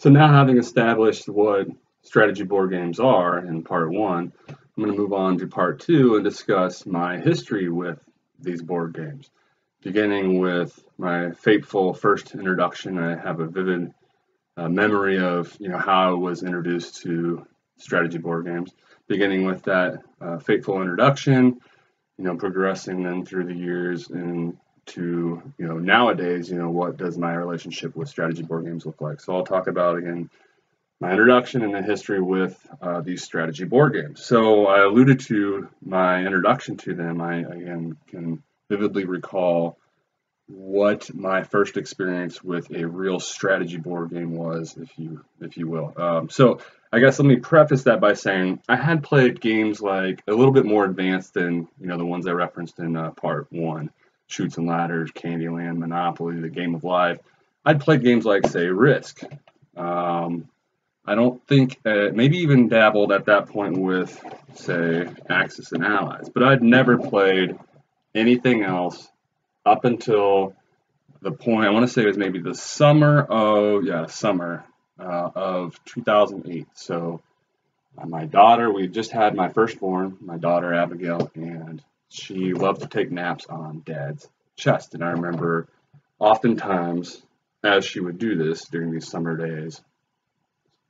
So now having established what strategy board games are in part one, I'm going to move on to part two and discuss my history with these board games. Beginning with my fateful first introduction, I have a vivid uh, memory of you know how I was introduced to strategy board games. Beginning with that uh, fateful introduction, you know, progressing then through the years and to you know nowadays you know what does my relationship with strategy board games look like? So i'll talk about again my introduction and the history with uh, these strategy board games. So i alluded to my introduction to them. I again can vividly recall what my first experience with a real strategy board game was if you if you will. Um, so i guess let me preface that by saying i had played games like a little bit more advanced than you know the ones i referenced in uh, part one Chutes and Ladders, Candyland, Monopoly, The Game of Life. I'd played games like, say, Risk. Um, I don't think, uh, maybe even dabbled at that point with, say, Axis and Allies, but I'd never played anything else up until the point, I want to say it was maybe the summer of, yeah, summer uh, of 2008. So uh, my daughter, we just had my firstborn, my daughter Abigail, and she loved to take naps on dad's chest. And I remember oftentimes, as she would do this during these summer days,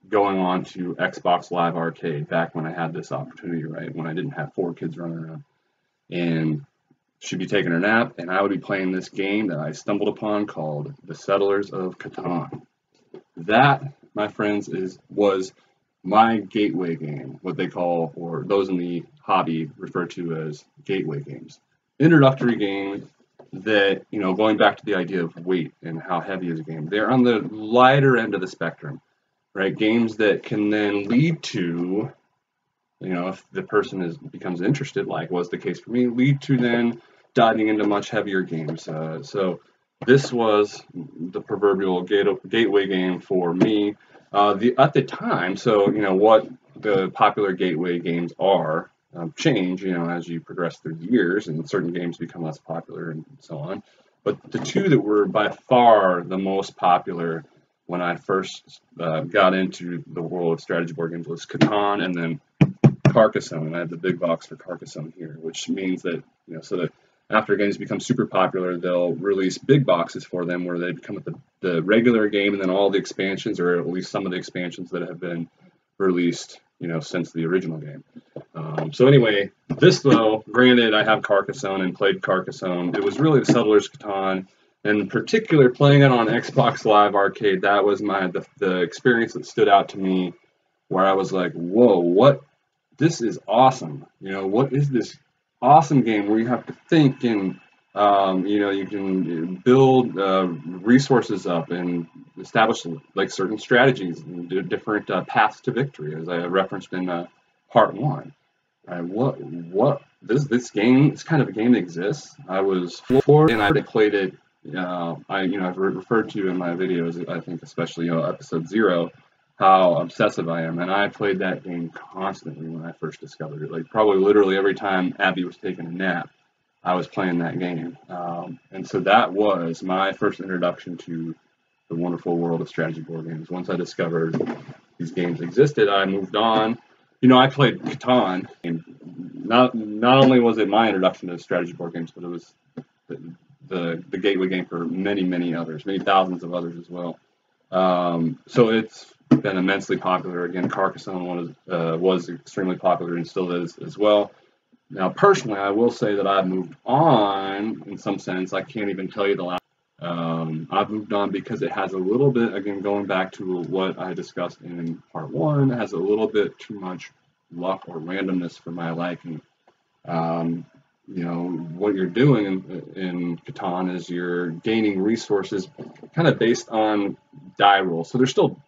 going on to Xbox Live Arcade back when I had this opportunity, right? When I didn't have four kids running around. And she'd be taking her nap, and I would be playing this game that I stumbled upon called The Settlers of Catan. That, my friends, is was my gateway game, what they call, or those in the hobby refer to as gateway games. Introductory game that, you know, going back to the idea of weight and how heavy is a game, they're on the lighter end of the spectrum, right? Games that can then lead to, you know, if the person is becomes interested, like was the case for me, lead to then diving into much heavier games. Uh, so this was the proverbial gate, gateway game for me uh, the at the time, so you know what the popular gateway games are um, change, you know, as you progress through the years, and certain games become less popular and so on. But the two that were by far the most popular when I first uh, got into the world of strategy board games was Catan and then Carcassonne. And I have the big box for Carcassonne here, which means that you know, so that after games become super popular, they'll release big boxes for them where they become the, the regular game and then all the expansions, or at least some of the expansions that have been released, you know, since the original game. Um, so anyway, this though, granted, I have Carcassonne and played Carcassonne. It was really the Settlers Catan, and in particular, playing it on Xbox Live Arcade. That was my the, the experience that stood out to me, where I was like, "Whoa, what? This is awesome! You know, what is this awesome game where you have to think and um, you know you can build uh, resources up and establish like certain strategies and different uh, paths to victory as i referenced in uh, part one what what this this game this kind of a game exists i was floored and i played it uh, i you know i've referred to in my videos i think especially you know, episode zero how obsessive I am. And I played that game constantly when I first discovered it. Like probably literally every time Abby was taking a nap, I was playing that game. Um, and so that was my first introduction to the wonderful world of strategy board games. Once I discovered these games existed, I moved on. You know, I played Catan, and not not only was it my introduction to strategy board games, but it was the, the, the gateway game for many, many others, many thousands of others as well. Um, so it's been immensely popular. Again, Carcassonne was, uh, was extremely popular and still is as well. Now, personally, I will say that I've moved on in some sense. I can't even tell you the last. Um, I've moved on because it has a little bit, again, going back to what I discussed in part one, has a little bit too much luck or randomness for my liking. Um, you know, what you're doing in, in Catan is you're gaining resources kind of based on die rolls. So there's still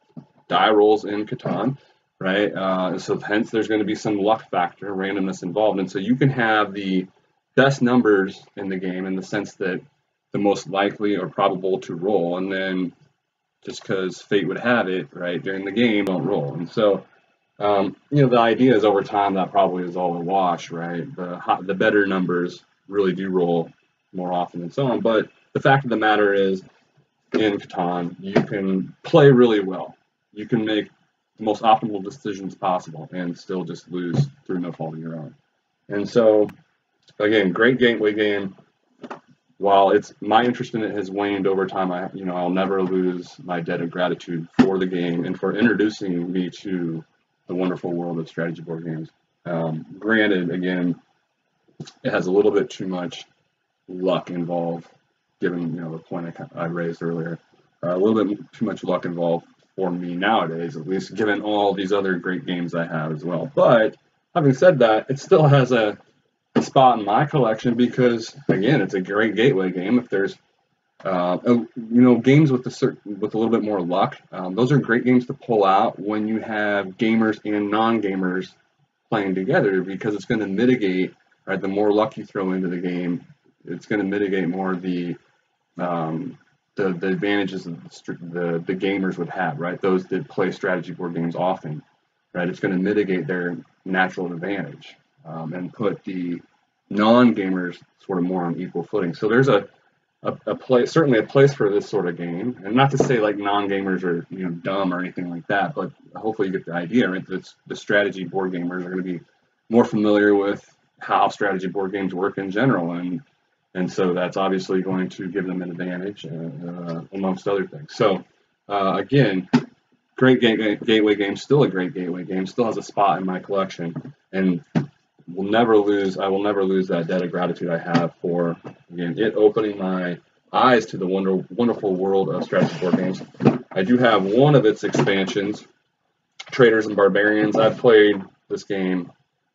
die rolls in Catan, right? Uh, so hence there's going to be some luck factor, randomness involved. And so you can have the best numbers in the game in the sense that the most likely or probable to roll. And then just because fate would have it, right, during the game, don't roll. And so, um, you know, the idea is over time that probably is all a wash, right? The, the better numbers really do roll more often and so on. But the fact of the matter is, in Catan, you can play really well you can make the most optimal decisions possible and still just lose through no fault of your own. And so, again, great gateway game. While it's my interest in it has waned over time, I you know I'll never lose my debt of gratitude for the game and for introducing me to the wonderful world of strategy board games. Um, granted, again, it has a little bit too much luck involved, given you know the point I, I raised earlier. Uh, a little bit too much luck involved for me nowadays, at least given all these other great games I have as well. But having said that, it still has a, spot in my collection because again, it's a great gateway game. If there's uh, you know, games with a certain, with a little bit more luck, um, those are great games to pull out when you have gamers and non-gamers playing together because it's going to mitigate. Right, the more luck you throw into the game, it's going to mitigate more of the um, the, the advantages that the, the gamers would have, right? Those that play strategy board games often, right? It's going to mitigate their natural advantage um, and put the non-gamers sort of more on equal footing. So there's a, a, a place, certainly a place for this sort of game, and not to say like non-gamers are you know dumb or anything like that, but hopefully you get the idea, right? That the strategy board gamers are going to be more familiar with how strategy board games work in general and and so that's obviously going to give them an advantage uh, amongst other things. So uh, again, great gateway game, still a great gateway game, still has a spot in my collection, and will never lose. I will never lose that debt of gratitude I have for again it opening my eyes to the wonder, wonderful world of strategy board games. I do have one of its expansions, Traders and Barbarians. I've played this game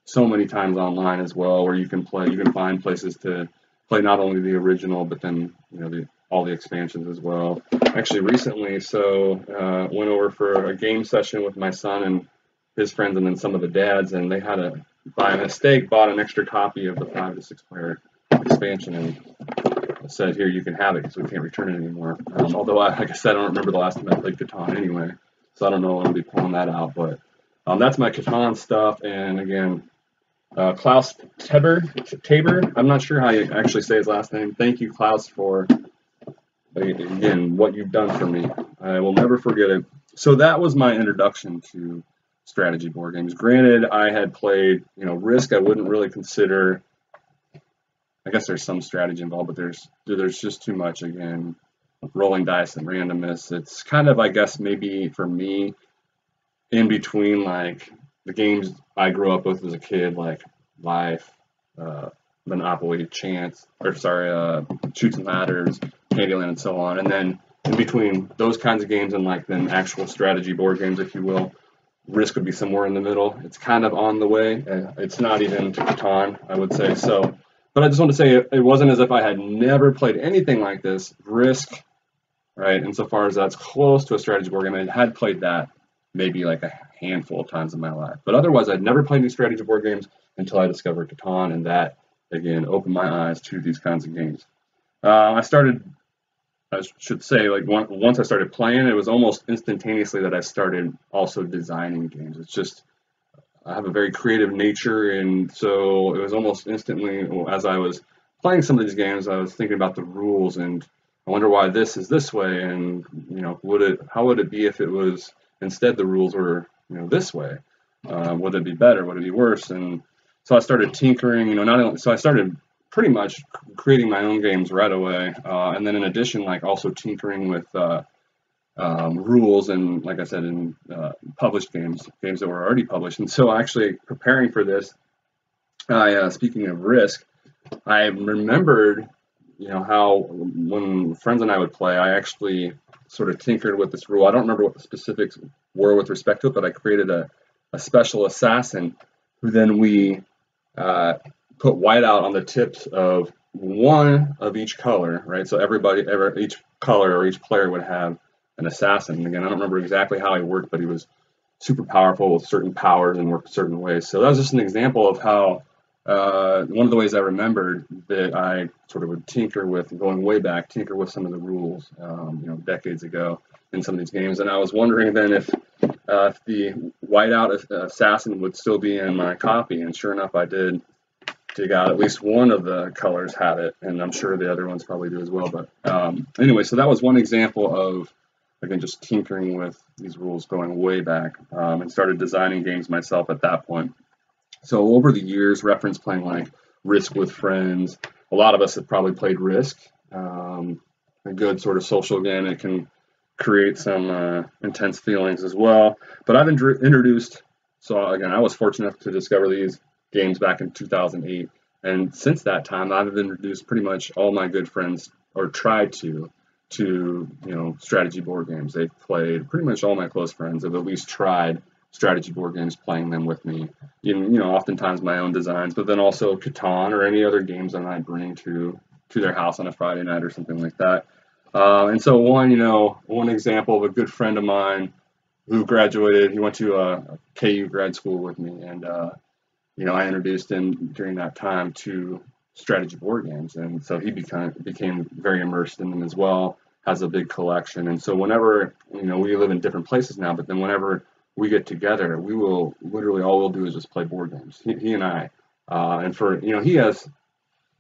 so many times online as well, where you can play, you can find places to play not only the original, but then you know the, all the expansions as well. Actually, recently, so uh, went over for a game session with my son and his friends, and then some of the dads, and they had a by mistake bought an extra copy of the five to six player expansion and said, "Here, you can have it because we can't return it anymore." Um, although, I, like I said, I don't remember the last time I played Catan anyway, so I don't know when I'll be pulling that out. But um, that's my Catan stuff, and again, uh, Klaus Teuber, Teuber, I'm not sure how you actually say his last name. Thank you, Klaus, for again what you've done for me. I will never forget it. So that was my introduction to strategy board games. Granted, I had played, you know, Risk. I wouldn't really consider. I guess there's some strategy involved, but there's there's just too much again. Rolling dice and randomness. It's kind of, I guess, maybe for me, in between like the games I grew up with as a kid, like Life, uh, Monopoly, Chance, or sorry, uh, Chutes and Ladders, Candyland, and so on. And then in between those kinds of games and like then actual strategy board games, if you will, Risk would be somewhere in the middle. It's kind of on the way. Uh, it's not even to Catan, I would say. So, but I just want to say it, it wasn't as if I had never played anything like this. Risk, right? Insofar as that's close to a strategy board game, I had played that maybe like a handful of times in my life. But otherwise, I'd never played any strategy board games until I discovered Catan, and that again opened my eyes to these kinds of games. Uh, I started, I should say, like one, once I started playing, it was almost instantaneously that I started also designing games. It's just I have a very creative nature, and so it was almost instantly as I was playing some of these games, I was thinking about the rules and I wonder why this is this way, and you know, would it how would it be if it was instead the rules were you know this way? Uh, would it be better? Would it be worse? And so I started tinkering. You know, not only so I started pretty much creating my own games right away, uh, and then in addition, like also tinkering with uh, um, rules and, like I said, in uh, published games, games that were already published. And so actually preparing for this, I uh, speaking of risk, I remembered, you know, how when friends and I would play, I actually sort of tinkered with this rule. I don't remember what the specifics were with respect to it, but I created a, a special assassin who then we uh, put white out on the tips of one of each color, right? So everybody, every, each color or each player would have an assassin. And again, I don't remember exactly how he worked, but he was super powerful with certain powers and worked certain ways. So that was just an example of how uh, one of the ways I remembered that I sort of would tinker with, going way back, tinker with some of the rules, um, you know, decades ago in some of these games. And I was wondering then if, uh, if the whiteout assassin would still be in my copy. And sure enough, I did dig out at least one of the colors had it, and I'm sure the other ones probably do as well. But um, anyway, so that was one example of again, just tinkering with these rules going way back um, and started designing games myself at that point. So over the years, reference playing like Risk with friends. A lot of us have probably played Risk. Um, a good sort of social game. It can create some uh, intense feelings as well. But I've introduced, so again, I was fortunate enough to discover these games back in 2008. And since that time, I've introduced pretty much all my good friends, or tried to, to you know strategy board games. They've played pretty much all my close friends have at least tried strategy board games, playing them with me. You, you know, oftentimes my own designs, but then also Catan or any other games that I might bring to to their house on a Friday night or something like that. Uh, and so one, you know, one example of a good friend of mine who graduated, he went to a, KU grad school with me, and uh, you know, I introduced him during that time to strategy board games, and so he became became very immersed in them as well. Has a big collection, and so whenever you know, we live in different places now, but then whenever we get together, we will literally all we'll do is just play board games. He, he and I, uh, and for you know, he has.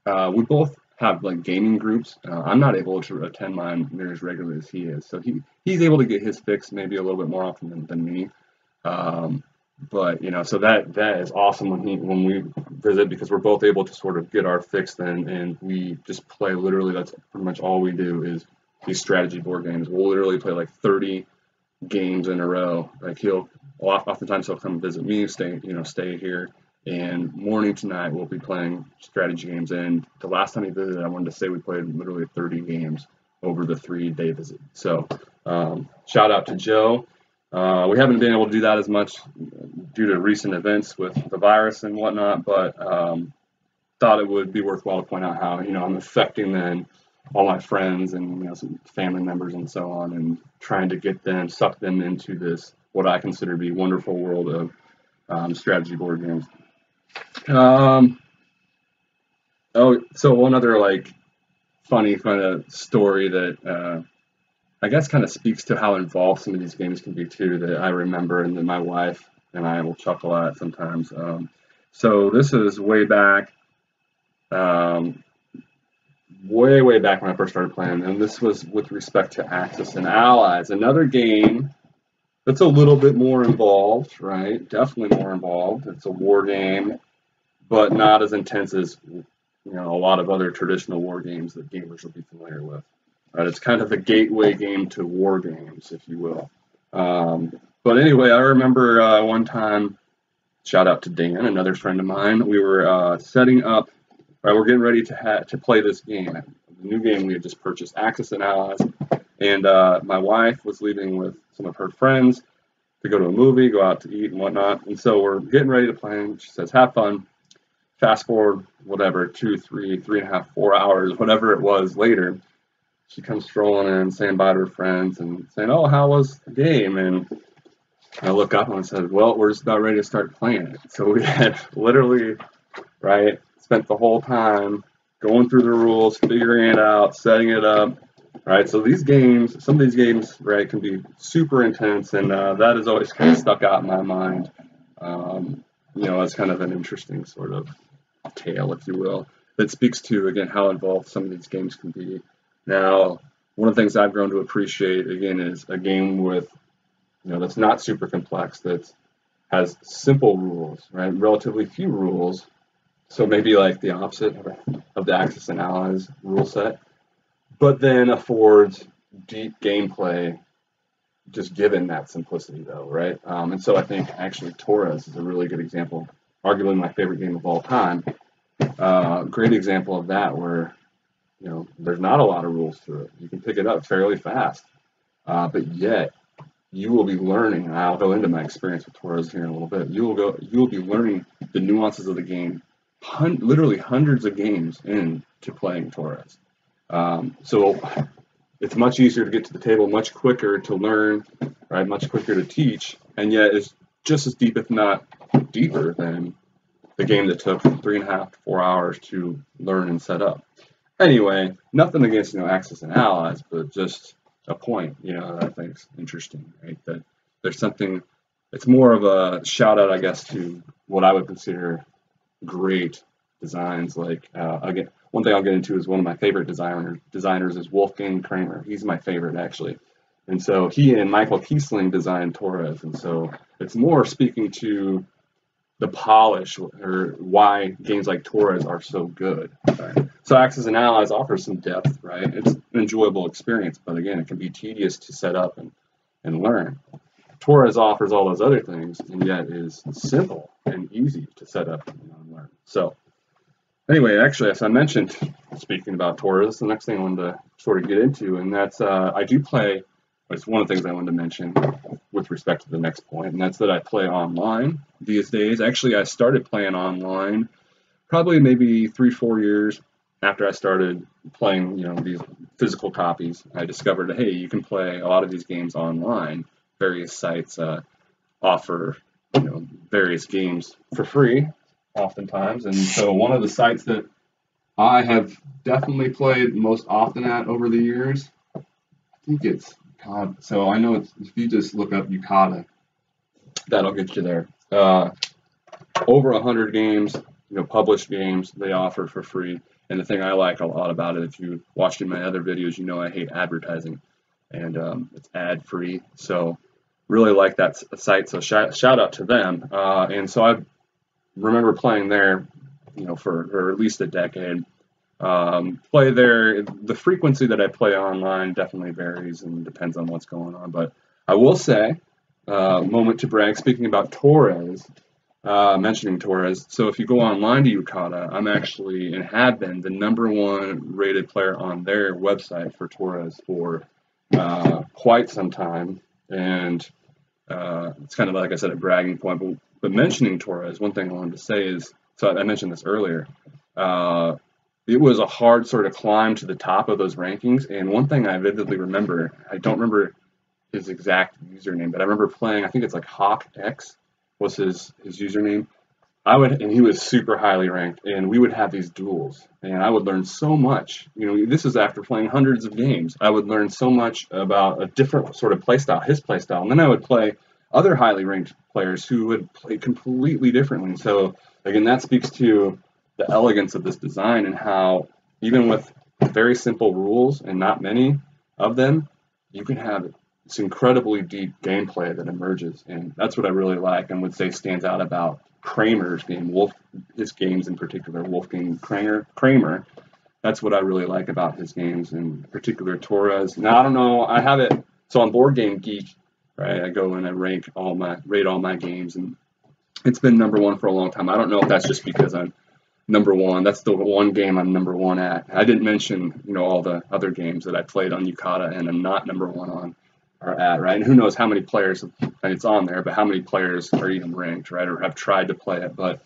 Uh, we both have like gaming groups. Uh, I'm not able to attend mine near as regularly as he is, so he he's able to get his fix maybe a little bit more often than, than me. Um, but you know, so that that is awesome when he when we visit because we're both able to sort of get our fix then, and we just play. Literally, that's pretty much all we do is these strategy board games. We'll literally play like 30 games in a row. Like he'll oftentimes he'll come visit me, stay you know stay here, and morning to night we'll be playing strategy games. And the last time he visited, I wanted to say we played literally 30 games over the three day visit. So um, shout out to Joe. Uh, we haven't been able to do that as much due to recent events with the virus and whatnot, but um, thought it would be worthwhile to point out how you know I'm affecting then all my friends and you know some family members and so on, and trying to get them suck them into this what I consider to be wonderful world of um, strategy board games. Um, oh, so one other like funny kind of story that uh, I guess kind of speaks to how involved some of these games can be too. That I remember, and that my wife and I will chuckle at sometimes. Um, so this is way back, um, way way back when I first started playing, and this was with respect to Axis and Allies, another game that's a little bit more involved, right? Definitely more involved. It's a war game but not as intense as you know a lot of other traditional war games that gamers will be familiar with. Right? It's kind of the gateway game to war games, if you will. Um, but anyway, I remember uh, one time, shout out to Dan, another friend of mine. We were uh, setting up, we're getting ready to to play this game, the new game we had just purchased, Axis and Allies, and uh, my wife was leaving with some of her friends to go to a movie, go out to eat and whatnot, and so we're getting ready to play. And she says, "Have fun." fast forward whatever two three three and a half four hours whatever it was later she comes strolling in saying bye to her friends and saying oh how was the game? And i look up and I said well we're just about ready to start playing it. So we had literally right spent the whole time going through the rules figuring it out setting it up right so these games some of these games right can be super intense and uh, that has always kind of stuck out in my mind um, you know as kind of an interesting sort of tale, if you will, that speaks to, again, how involved some of these games can be. Now, one of the things I've grown to appreciate, again, is a game with, you know, that's not super complex, that has simple rules, right? Relatively few rules. So maybe like the opposite of the Axis and Allies rule set, but then affords deep gameplay just given that simplicity though, right? Um, and so I think actually Torres is a really good example arguably my favorite game of all time. Uh, great example of that where you know there's not a lot of rules to it. You can pick it up fairly fast, uh, but yet you will be learning. and I'll go into my experience with Torres here in a little bit. You will go. You will be learning the nuances of the game, hun- literally hundreds of games into playing Torres. Um, so it's much easier to get to the table, much quicker to learn, right? Much quicker to teach, and yet it's just as deep, if not deeper than the game that took three and a half to four hours to learn and set up. Anyway, nothing against you know Axis and Allies, but just a point, you know, that I think is interesting, right? That there's something. It's more of a shout out, I guess, to what I would consider great designs. Like uh, again, one thing I'll get into is one of my favorite designers. Designers is Wolfgang Kramer. He's my favorite actually. And so he and Michael Kiesling designed Torres. And so it's more speaking to the polish or why games like Torres are so good. So Axis and Allies offers some depth, right? It's an enjoyable experience, but again, it can be tedious to set up and, and learn. Torres offers all those other things and yet is simple and easy to set up and learn. So anyway, actually, as I mentioned, speaking about Torres, the next thing I wanted to sort of get into, and that's uh, I do play it's one of the things I wanted to mention with respect to the next point, and that's that I play online these days. Actually, I started playing online probably maybe three, four years after I started playing, you know, these physical copies. I discovered, hey, you can play a lot of these games online. Various sites uh, offer, you know, various games for free, oftentimes. And so one of the sites that I have definitely played most often at over the years, I think it's God. So I know if you just look up Yucata, that'll get you there. Uh, over a hundred games, you know, published games they offer for free. And the thing I like a lot about it, if you watched in my other videos, you know I hate advertising, and um, it's ad free. So really like that site. So shout, shout out to them. Uh, and so I remember playing there, you know, for, for at least a decade. Um, play there. The frequency that I play online definitely varies and depends on what's going on. But I will say, uh, moment to brag. Speaking about Torres, uh, mentioning Torres. So if you go online to Yucata, I'm actually and have been the number one rated player on their website for Torres for uh, quite some time, and uh, it's kind of like I said a bragging point. But, but mentioning Torres, one thing I wanted to say is so I mentioned this earlier. Uh, it was a hard sort of climb to the top of those rankings. And one thing I vividly remember, I don't remember his exact username, but I remember playing. I think it's like Hawk X was his his username. I would, and he was super highly ranked, and we would have these duels, and I would learn so much. You know, this is after playing hundreds of games. I would learn so much about a different sort of playstyle, his playstyle, and then I would play other highly ranked players who would play completely differently. So again, that speaks to the elegance of this design and how even with very simple rules and not many of them, you can have this incredibly deep gameplay that emerges. And that's what I really like and would say stands out about Kramer's game, Wolf, his games in particular, Wolfgang Kramer. Kramer. That's what I really like about his games, in particular Torres. Now I don't know, I have it so on Board Game Geek, right? I go and I rank all my rate all my games, and it's been number one for a long time. I don't know if that's just because I'm number one. That's the one game I'm number one at. I didn't mention, you know, all the other games that I played on Yucata and I'm not number one on are at, right? And who knows how many players, and it's on there, but how many players are even ranked, right, or have tried to play it. But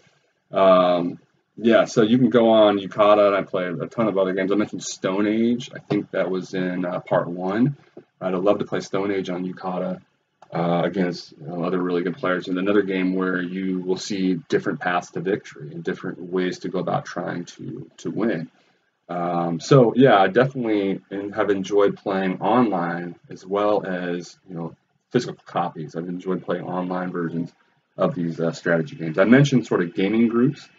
um, yeah, so you can go on Yucata, and I play a ton of other games. I mentioned Stone Age. I think that was in uh, part one. I'd love to play Stone Age on Yucata uh, against you know, other really good players. And another game where you will see different paths to victory and different ways to go about trying to to win. Um, so yeah, I definitely have enjoyed playing online as well as you know physical copies. I've enjoyed playing online versions of these uh, strategy games. I mentioned sort of gaming groups.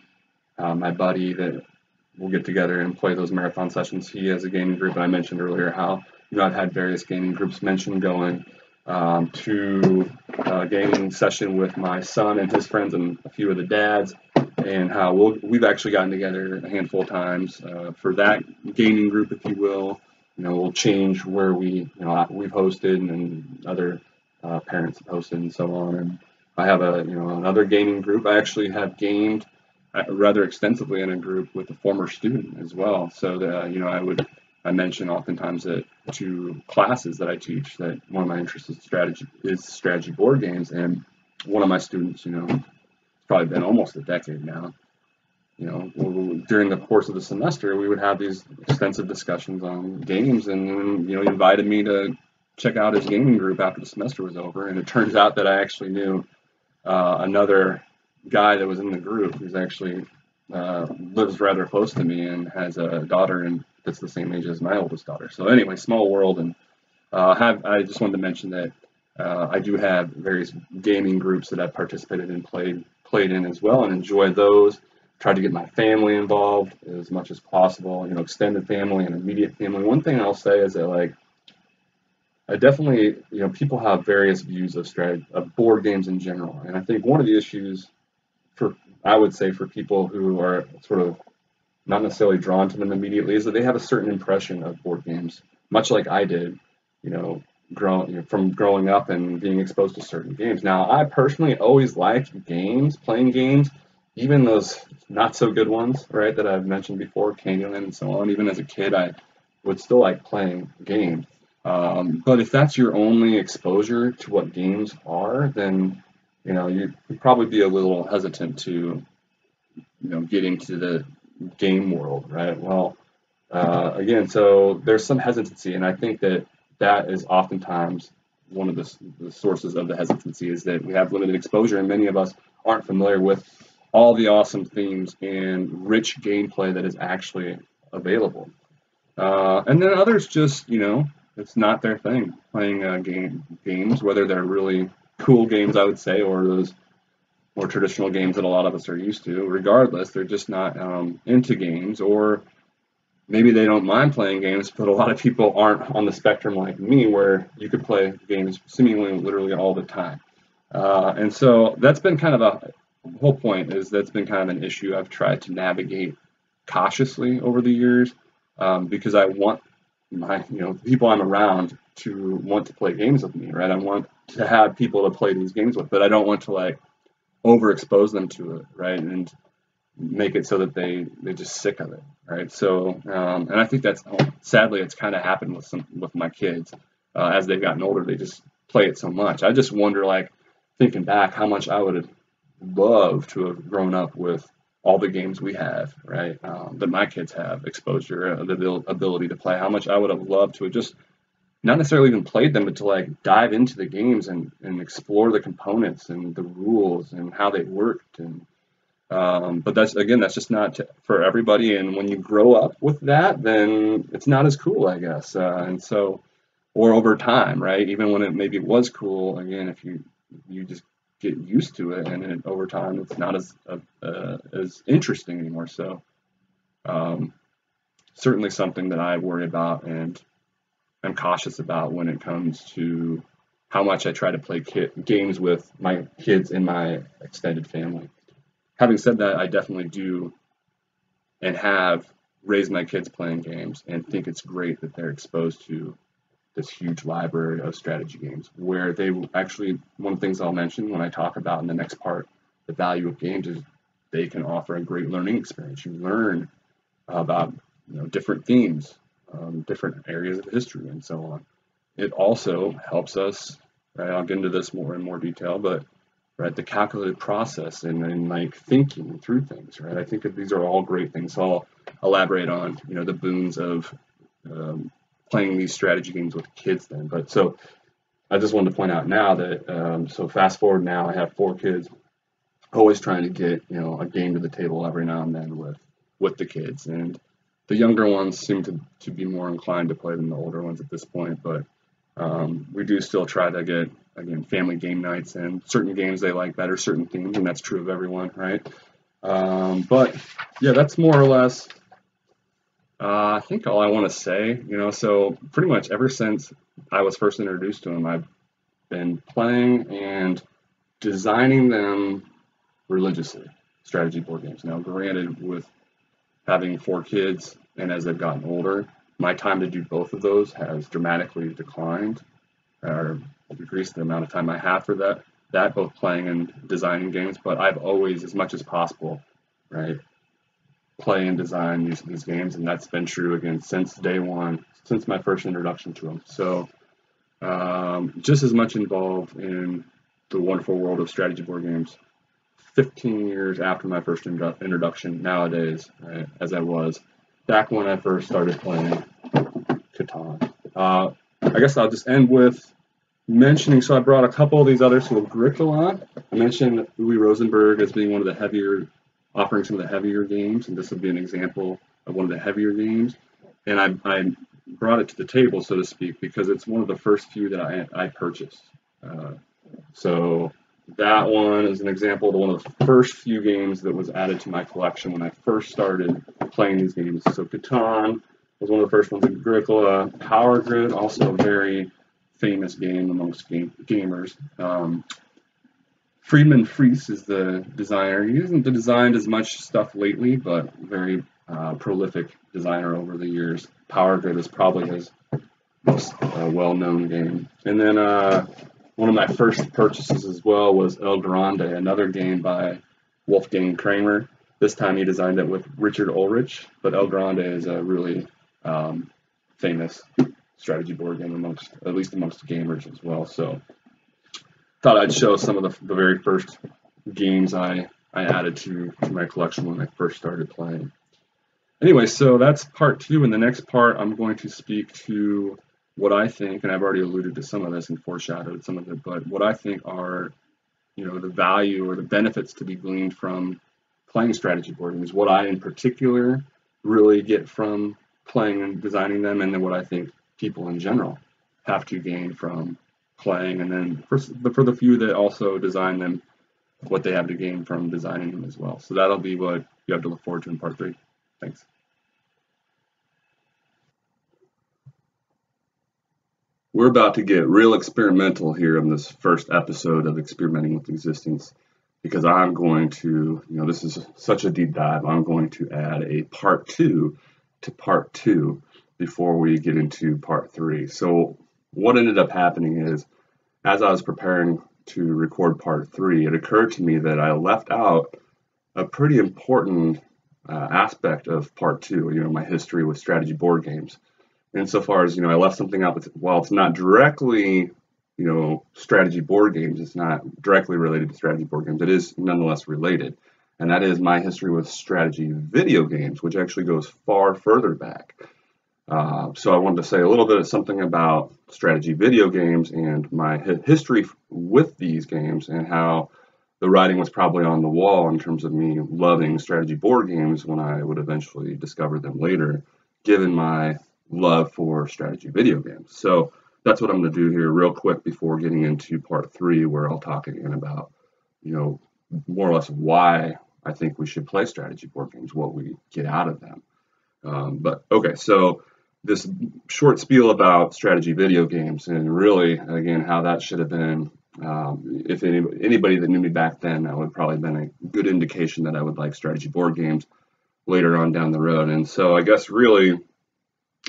Uh, my buddy that we'll get together and play those marathon sessions. He has a gaming group, and I mentioned earlier how you know I've had various gaming groups mentioned going um, to a gaming session with my son and his friends and a few of the dads, and how we'll, we've actually gotten together a handful of times uh, for that gaming group, if you will. You know, we'll change where we, you know, we've hosted and other uh, parents have hosted and so on. And I have a, you know, another gaming group. I actually have gamed uh, rather extensively in a group with a former student as well. So that, you know, I would I mention oftentimes that to classes that I teach that one of my interests is strategy is strategy board games, and one of my students, you know, probably been almost a decade now. You know, during the course of the semester, we would have these extensive discussions on games, and you know, he invited me to check out his gaming group after the semester was over, and it turns out that I actually knew uh, another guy that was in the group who's actually uh, lives rather close to me and has a daughter and that's the same age as my oldest daughter. So anyway, small world, and uh, have I just wanted to mention that uh, I do have various gaming groups that I've participated in, played played in as well, and enjoy those. Try to get my family involved as much as possible. You know, extended family and immediate family. One thing I'll say is that like I definitely, you know, people have various views of strategy, of board games in general, and I think one of the issues for, I would say, for people who are sort of not necessarily drawn to them immediately is that they have a certain impression of board games, much like I did, you know, know, from growing up and being exposed to certain games. Now, I personally always liked games, playing games, even those not so good ones, right, that I've mentioned before, Candyland and so on. Even as a kid, I would still like playing games. Um, but if that's your only exposure to what games are, then you know you'd probably be a little hesitant to you know get into the game world, right? Well, uh, again, so there's some hesitancy, and I think that that is oftentimes one of the, the sources of the hesitancy is that we have limited exposure, and many of us aren't familiar with all the awesome themes and rich gameplay that is actually available. Uh, and then others just, you know, it's not their thing playing uh, game games, whether they're really cool games, I would say, or those more traditional games that a lot of us are used to. Regardless, they're just not um, into games, or maybe they don't mind playing games, but a lot of people aren't on the spectrum like me, where you could play games seemingly literally all the time. Uh, and so that's been kind of a whole point is that's been kind of an issue I've tried to navigate cautiously over the years um, because I want my you know people I'm around to want to play games with me, right? I want to have people to play these games with, but I don't want to like overexpose them to it, right? And make it so that they they're just sick of it, right? So, um, and I think that's sadly it's kind of happened with some with my kids uh, as they've gotten older. They just play it so much. I just wonder, like thinking back, how much I would have loved to have grown up with all the games we have, right? Um, that my kids have exposure, uh, the ability to play. How much I would have loved to have just not necessarily even played them, but to like dive into the games and, and explore the components and the rules and how they worked. And um, but that's again, that's just not for everybody. And when you grow up with that, then it's not as cool, I guess. Uh, and so, or over time, right? Even when it maybe was cool, again, if you you just get used to it, and then over time, it's not as uh, uh, as interesting anymore. So, um, certainly something that I worry about and I'm cautious about when it comes to how much I try to play games with my kids in my extended family. Having said that, I definitely do and have raised my kids playing games and think it's great that they're exposed to this huge library of strategy games where they actually one of the things I'll mention when I talk about in the next part the value of games is they can offer a great learning experience. You learn about you know different themes, um, different areas of history, and so on. It also helps us. Right, I'll get into this more in more detail, but right, the calculated process and, and like thinking through things. Right, I think that these are all great things. So I'll elaborate on you know the boons of um, playing these strategy games with kids. Then, but so I just wanted to point out now that um, so fast forward now, I have four kids. Always trying to get you know a game to the table every now and then with with the kids and the younger ones seem to, to be more inclined to play than the older ones at this point, but um, we do still try to get again family game nights and certain games they like better, certain themes, and that's true of everyone, right? Um, but yeah, that's more or less. Uh, I think all I want to say, you know, so pretty much ever since I was first introduced to them, I've been playing and designing them religiously, strategy board games. Now, granted, with having four kids and as they've gotten older, my time to do both of those has dramatically declined or decreased the amount of time I have for that that both playing and designing games, but I've always as much as possible, right, play and design these, these games, and that's been true again since day one, since my first introduction to them. So um, just as much involved in the wonderful world of strategy board games 15 years after my first introduction nowadays, right, as I was back when I first started playing Catan. Uh, I guess I'll just end with mentioning. So I brought a couple of these others to Agricola. I mentioned Uwe Rosenberg as being one of the heavier, offering some of the heavier games, and this would be an example of one of the heavier games. And I, I brought it to the table, so to speak, because it's one of the first few that I, I purchased. Uh, so that one is an example of one of the first few games that was added to my collection when I first started playing these games. So Catan was one of the first ones. Agricola, Power Grid, also a very famous game amongst game, gamers. Um, Friedemann Friese is the designer. He hasn't designed as much stuff lately, but very uh, prolific designer over the years. Power Grid is probably his most uh, well-known game. And then uh, one of my first purchases as well was El Grande, another game by Wolfgang Kramer. This time he designed it with Richard Ulrich, but El Grande is a really um, famous strategy board game amongst, at least amongst gamers as well. So thought I'd show some of the, the very first games I, I added to, to my collection when I first started playing. Anyway, so that's part two. In the next part, I'm going to speak to what I think, and I've already alluded to some of this and foreshadowed some of it, but what I think are, you know, the value or the benefits to be gleaned from playing strategy board games, what I in particular really get from playing and designing them, and then what I think people in general have to gain from playing, and then for, for the few that also design them, what they have to gain from designing them as well. So that'll be what you have to look forward to in part three. Thanks. We're about to get real experimental here in this first episode of Experimenting with Existence because I'm going to, you know, this is such a deep dive. I'm going to add a part two to part two before we get into part three. So, what ended up happening is as I was preparing to record part three, it occurred to me that I left out a pretty important uh, aspect of part two, you know, my history with strategy board games. Insofar as, you know, I left something out while it's not directly, you know, strategy board games, it's not directly related to strategy board games, it is nonetheless related. And that is my history with strategy video games, which actually goes far further back. Uh, so I wanted to say a little bit of something about strategy video games and my history with these games and how the writing was probably on the wall in terms of me loving strategy board games when I would eventually discover them later, given my love for strategy video games. So that's what I'm going to do here real quick before getting into part three, where I'll talk again about, you know, more or less why I think we should play strategy board games, what we get out of them. Um, but okay, so this short spiel about strategy video games and really, again, how that should have been. Um, if any, anybody that knew me back then, that would probably been a good indication that I would like strategy board games later on down the road. And so I guess really,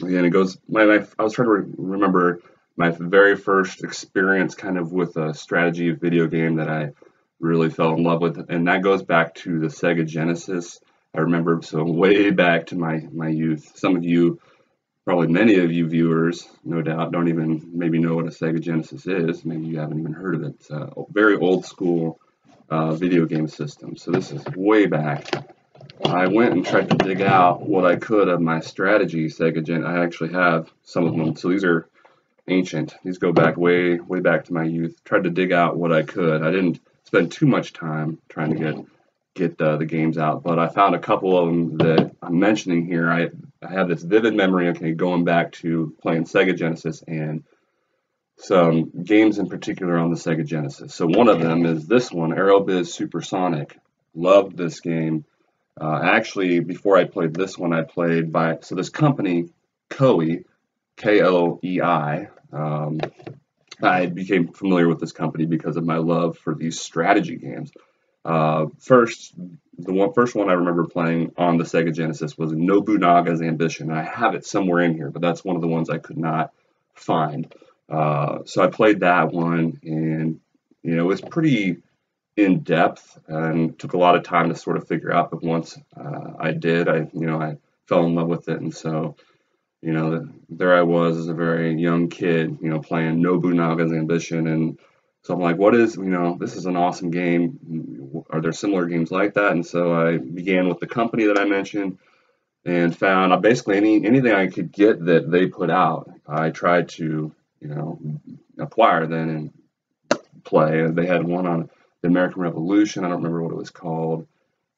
again, it goes, my, my I was trying to re- remember my very first experience kind of with a strategy video game that I really fell in love with. And that goes back to the Sega Genesis. I remember so way back to my, my youth. Some of you probably many of you viewers, no doubt, don't even maybe know what a Sega Genesis is. Maybe you haven't even heard of it. It's a very old school uh, video game system. So this is way back. I went and tried to dig out what I could of my strategy Sega Gen. I actually have some of them. So these are ancient. These go back way, way back to my youth. Tried to dig out what I could. I didn't spend too much time trying to get get uh, the games out, but I found a couple of them that I'm mentioning here. I, I have this vivid memory, okay, going back to playing Sega Genesis and some games in particular on the Sega Genesis. So one of them is this one, Aerobiz Supersonic. Loved this game. Uh, actually, before I played this one, I played by, so this company, Koei, K-O-E-I, um, I became familiar with this company because of my love for these strategy games. Uh, first, the one first one I remember playing on the Sega Genesis was Nobunaga's Ambition. I have it somewhere in here, but that's one of the ones I could not find. Uh, so I played that one, and you know it was pretty in depth and took a lot of time to sort of figure out. But once uh, I did, I you know I fell in love with it, and so you know there I was as a very young kid, you know playing Nobunaga's Ambition and so I'm like, what is, you know, this is an awesome game. Are there similar games like that? And so I began with the company that I mentioned and found uh, basically any anything I could get that they put out. I tried to, you know, acquire then and play. They had one on the American Revolution. I don't remember what it was called.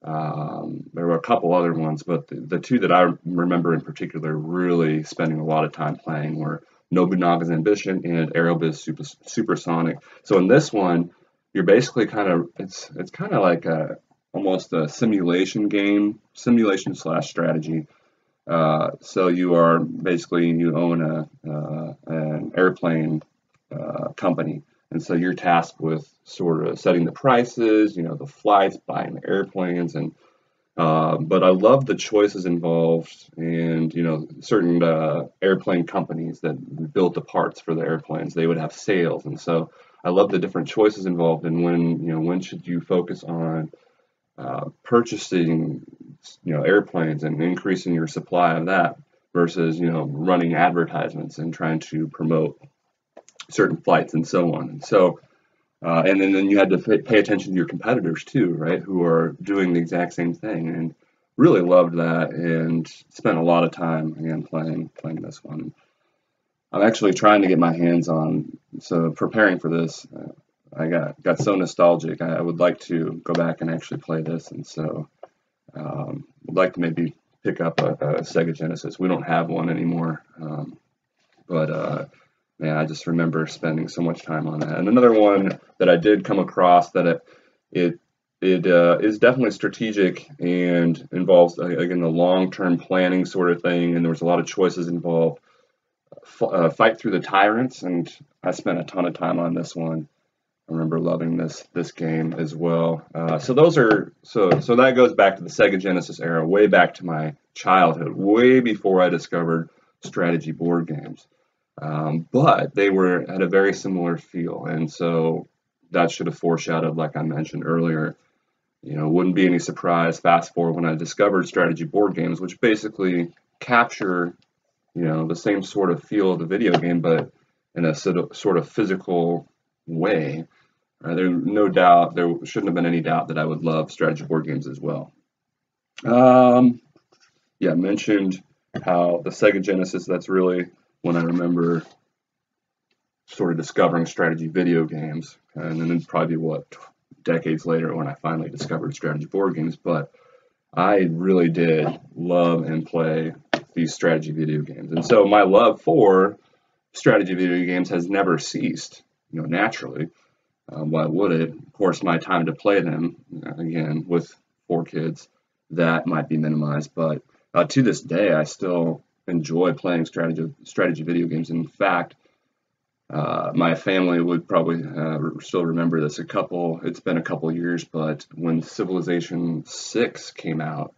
Um, there were a couple other ones, but the, the two that I remember in particular really spending a lot of time playing were Nobunaga's Ambition, and Aerobiz Super, Supersonic. So in this one, you're basically kind of it's it's kind of like a almost a simulation game, simulation slash strategy. Uh, so you are basically you own a uh, an airplane uh, company. And so you're tasked with sort of setting the prices, you know, the flights, buying the airplanes, and uh, but I love the choices involved, and you know, certain uh, airplane companies that built the parts for the airplanes, they would have sales, and so I love the different choices involved, and when you know, when should you focus on uh, purchasing, you know, airplanes and increasing your supply of that versus you know running advertisements and trying to promote certain flights and so on. And so uh, and then, then you had to pay attention to your competitors too, right? Who are doing the exact same thing, and really loved that, and spent a lot of time again playing playing this one. I'm actually trying to get my hands on. So preparing for this, uh, I got got so nostalgic. I, I, would like to go back and actually play this, and so um, would like to maybe pick up a, a, Sega Genesis. We don't have one anymore, um, but uh, man, I just remember spending so much time on that. And another one that I did come across that it it it uh, is definitely strategic and involves again the long-term planning sort of thing. And there was a lot of choices involved. F- uh, Fight through the tyrants, and I spent a ton of time on this one. I remember loving this this game as well. Uh, so those are so so that goes back to the Sega Genesis era, way back to my childhood, way before I discovered strategy board games. Um, but they were at a very similar feel, and so that should have foreshadowed, like I mentioned earlier. You know, wouldn't be any surprise. Fast forward when I discovered strategy board games, which basically capture, you know, the same sort of feel of the video game, but in a sort of physical way. Uh, there, no doubt, there shouldn't have been any doubt that I would love strategy board games as well. Um, yeah, mentioned how the Sega Genesis, that's really when I remember sort of discovering strategy video games, and then probably what decades later when I finally discovered strategy board games. But I really did love and play these strategy video games, and so my love for strategy video games has never ceased. You know, naturally, um, why would it? Of course, my time to play them again with four kids that might be minimized, but uh, to this day, I still enjoy playing strategy strategy video games. In fact, uh, my family would probably uh, still remember this. A couple, it's been a couple years, but when Civilization Six came out,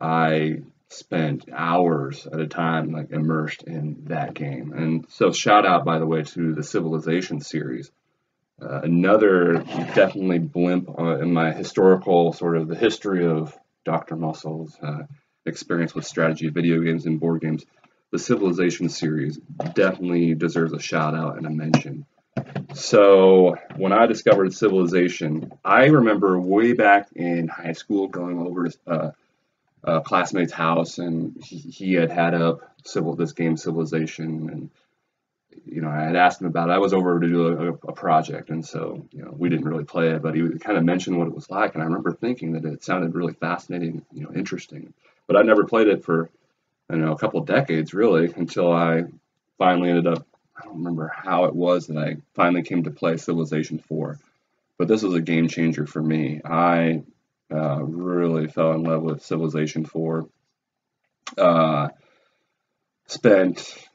I spent hours at a time like immersed in that game. And so, shout out by the way to the Civilization series. Uh, another definitely blimp uh, in my historical sort of the history of Dr. Musil's. Experience with strategy, video games, and board games, the Civilization series definitely deserves a shout out and a mention. So when I discovered Civilization, I remember way back in high school going over to uh, a classmate's house, and he, he had had up civil this game Civilization, and you know I had asked him about it. I was over to do a, a project, and so you know we didn't really play it, but he kind of mentioned what it was like, and I remember thinking that it sounded really fascinating, you know, interesting but I never played it for you know a couple decades really until I finally ended up. I don't remember how it was that I finally came to play Civilization 4, but this was a game changer for me. I uh, really fell in love with Civilization 4. Uh, spent,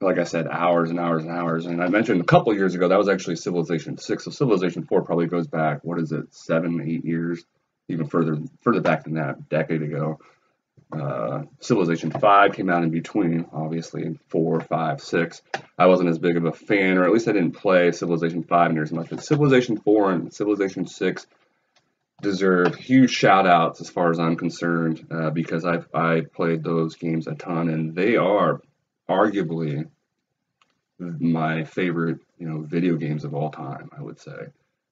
like I said, hours and hours and hours. And I mentioned a couple years ago that was actually Civilization 6. So Civilization 4 probably goes back, what is it, seven, eight years, even further further back than that, decade ago. Uh, Civilization 5 came out in between, obviously, 4, 5, 6. I wasn't as big of a fan, or at least I didn't play Civilization 5 near as much, but Civilization 4 and Civilization 6 deserve huge shout outs as far as I'm concerned uh, because I've I played those games a ton and they are arguably my favorite you know video games of all time I would say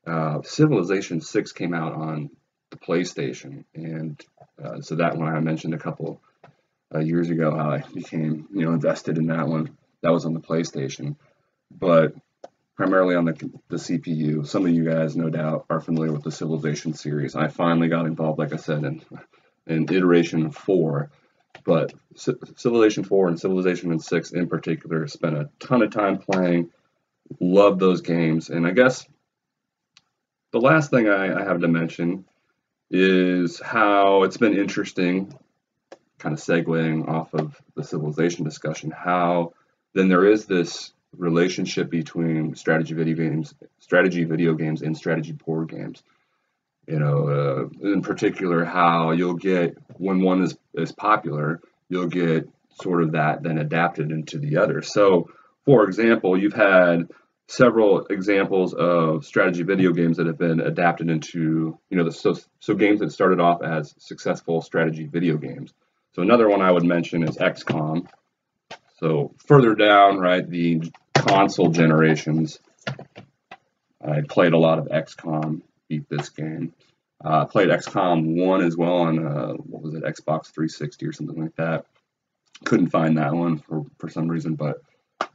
uh, Civilization 6 came out on the PlayStation, and uh, so that one I mentioned a couple uh, years ago how I became you know invested in that one. That was on the PlayStation, but primarily on the, the CPU. Some of you guys, no doubt, are familiar with the Civilization series. I finally got involved, like I said, in, in iteration four. But C- Civilization 4 and Civilization 6 in particular, spent a ton of time playing, love those games. And I guess the last thing I, I have to mention is how it's been interesting, kind of segueing off of the civilization discussion, how then there is this relationship between strategy video games, strategy video games, and strategy board games. You know, uh, in particular, how you'll get when one is is popular, you'll get sort of that then adapted into the other. So, for example, you've had several examples of strategy video games that have been adapted into, you know, the, so, so games that started off as successful strategy video games. So another one I would mention is XCOM. So further down, right, the console generations, I played a lot of XCOM, beat this game. Uh, played XCOM 1 as well on, uh, what was it, Xbox 360 or something like that. Couldn't find that one for, for some reason, but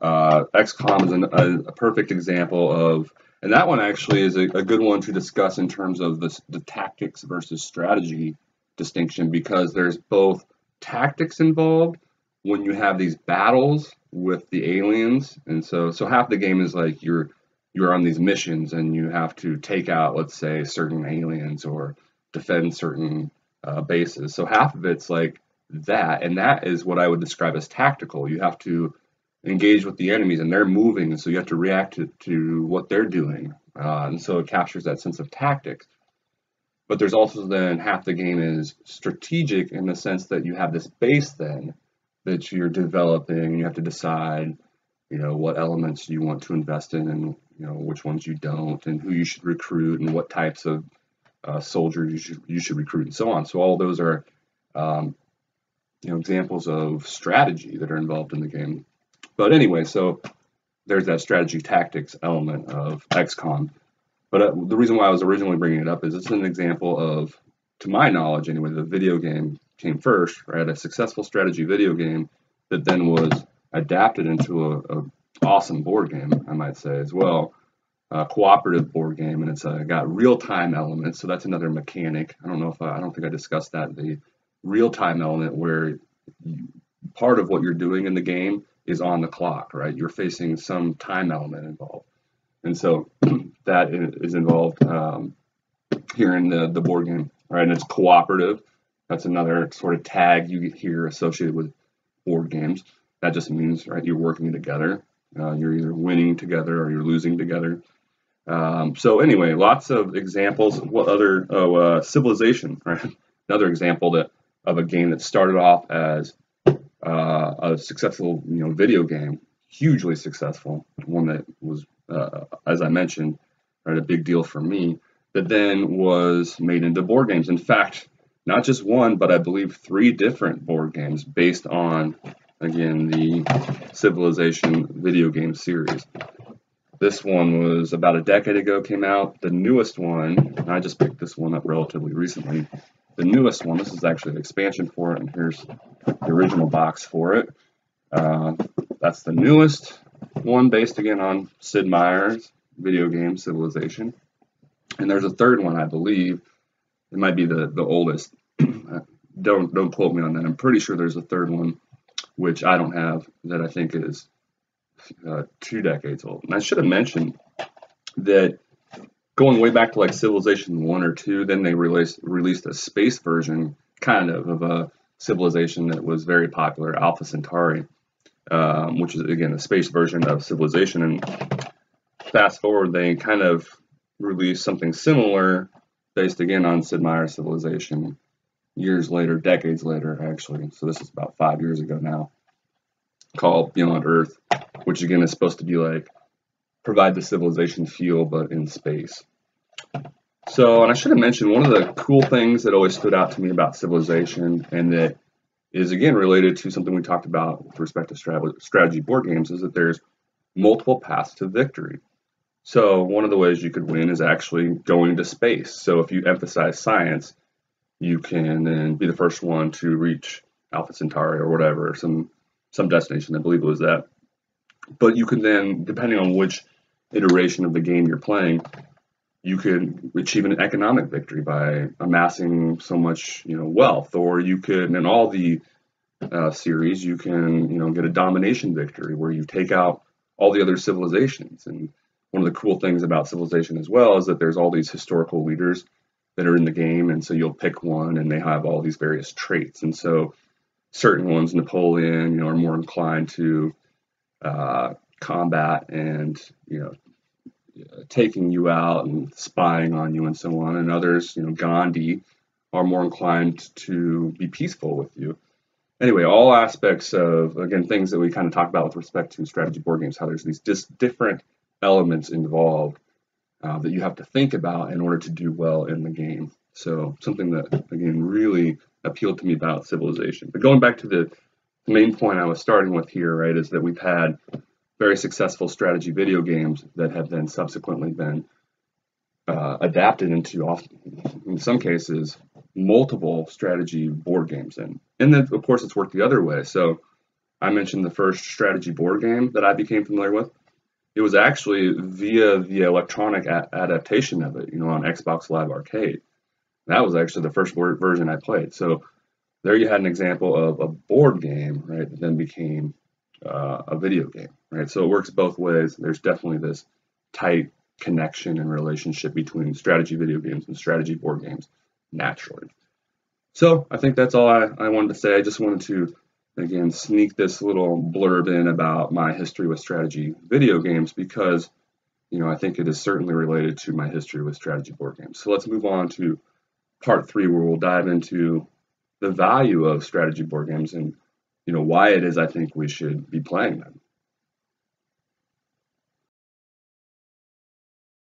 uh, XCOM is an, a, a, perfect example of, and that one actually is a, a good one to discuss in terms of the, the tactics versus strategy distinction because there's both tactics involved when you have these battles with the aliens, and so so half the game is like you're you're on these missions and you have to take out, let's say, certain aliens or defend certain uh, bases. So half of it's like that, and that is what I would describe as tactical. You have to engage with the enemies and they're moving and so you have to react to, to what they're doing uh, and so it captures that sense of tactics but there's also then half the game is strategic in the sense that you have this base then that you're developing and you have to decide you know what elements you want to invest in and you know which ones you don't and who you should recruit and what types of uh, soldiers you should you should recruit and so on so all those are um, you know examples of strategy that are involved in the game but anyway, so there's that strategy tactics element of XCOM. But uh, the reason why I was originally bringing it up is it's an example of, to my knowledge anyway, the video game came first, right? A successful strategy video game that then was adapted into a, a awesome board game, I might say as well. A cooperative board game, and it's uh, got real time elements. So that's another mechanic. I don't know if I, I don't think I discussed that. The real time element where you, part of what you're doing in the game is on the clock, right? You're facing some time element involved. And so that is involved um, here in the, the board game, right? And it's cooperative. That's another sort of tag you here associated with board games. That just means, right, you're working together. Uh, you're either winning together or you're losing together. Um, so anyway, lots of examples. What other? Oh, uh, Civilization, right? Another example that of a game that started off as uh, a successful you know video game, hugely successful, one that was uh, as I mentioned, right, a big deal for me. That then was made into board games. In fact, not just one, but I believe three different board games based on again the Civilization video game series. This one was about a decade ago came out. The newest one, I just picked this one up relatively recently, the newest one. This is actually an expansion for it, and here's the original box for it. Uh, that's the newest one, based again on Sid Meier's video game Civilization. And there's a third one, I believe. It might be the the oldest. don't don't quote me on that. I'm pretty sure there's a third one, which I don't have, that I think is uh, two decades old. And I should have mentioned that going way back to like Civilization one or two, then they released released a space version, kind of of a civilization that was very popular, Alpha Centauri, um, which is again a space version of Civilization. And fast forward, they kind of released something similar, based again on Sid Meier's Civilization, years later, decades later, actually. So this is about five years ago now, called Beyond Earth, which again is supposed to be like provide the civilization feel, but in space. So, and I should have mentioned one of the cool things that always stood out to me about civilization, and that is again related to something we talked about with respect to strategy board games, is that there's multiple paths to victory. So, one of the ways you could win is actually going to space. So, if you emphasize science, you can then be the first one to reach Alpha Centauri or whatever, some some destination. I believe it was that. But you can then, depending on which iteration of the game you're playing, you could achieve an economic victory by amassing so much, you know, wealth, or you could, in all the uh, series, you can, you know, get a domination victory where you take out all the other civilizations. And one of the cool things about civilization as well is that there's all these historical leaders that are in the game, and so you'll pick one, and they have all these various traits. And so, certain ones, Napoleon, you know, are more inclined to uh, combat and you know taking you out and spying on you and so on, and others, you know, Gandhi, are more inclined to be peaceful with you. Anyway, all aspects of again things that we kind of talk about with respect to strategy board games, how there's these just different elements involved uh, that you have to think about in order to do well in the game. So something that again really appealed to me about civilization. But going back to the main point I was starting with here, right, is that we've had very successful strategy video games that have then subsequently been uh, adapted into, often, in some cases, multiple strategy board games. And, and then, of course, it's worked the other way. So I mentioned the first strategy board game that I became familiar with. It was actually via the electronic adaptation of it, you know, on Xbox Live Arcade. That was actually the first version I played. So there you had an example of a board game, right, that then became uh, a video game, right? So it works both ways. There's definitely this tight connection and relationship between strategy video games and strategy board games naturally. So I think that's all I, I wanted to say. I just wanted to, again, sneak this little blurb in about my history with strategy video games because, you know, I think it is certainly related to my history with strategy board games. So let's move on to part three where we'll dive into the value of strategy board games and you know why it is I think we should be playing them.